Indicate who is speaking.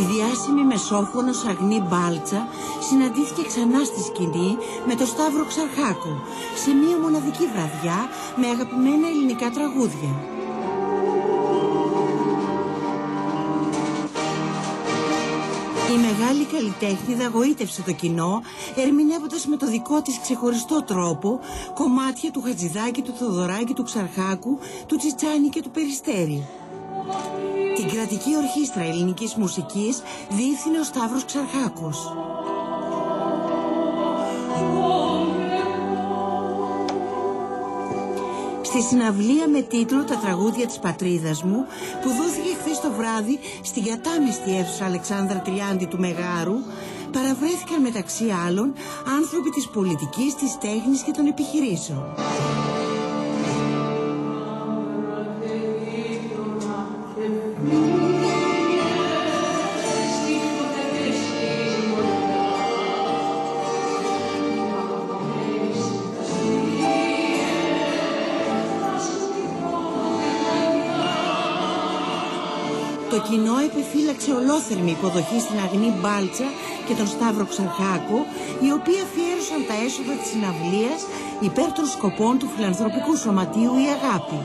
Speaker 1: Η διάσημη μεσόφωνος Αγνή Μπάλτσα συναντήθηκε ξανά στη σκηνή με το Σταύρο Ξαρχάκο σε μία μοναδική βραδιά με αγαπημένα ελληνικά τραγούδια. Η μεγάλη καλλιτέχνη αγωίτευσε το κοινό ερμηνεύοντας με το δικό της ξεχωριστό τρόπο κομμάτια του Χατζηδάκη, του Θοδωράκη, του Ξαρχάκου, του Τσιτσάνη και του Περιστέρη. Την κρατική ορχήστρα ελληνικής μουσικής διεύθυνε ο Σταύρος Ξαρχάκος. Στη συναυλία με τίτλο «Τα τραγούδια της πατρίδας μου» που δόθηκε χθες το βράδυ στην κατάμεστη αίθουσα Αλεξάνδρα Τριάντη του Μεγάρου παραβρέθηκαν μεταξύ άλλων άνθρωποι της πολιτικής, της τέχνης και των επιχειρήσεων. το κοινό επιφύλαξε ολόθερμη υποδοχή στην Αγνή Μπάλτσα και τον Σταύρο Ξαρχάκο, οι οποίοι αφιέρωσαν τα έσοδα της συναυλίας υπέρ των σκοπών του φιλανθρωπικού σωματείου «Η Αγάπη».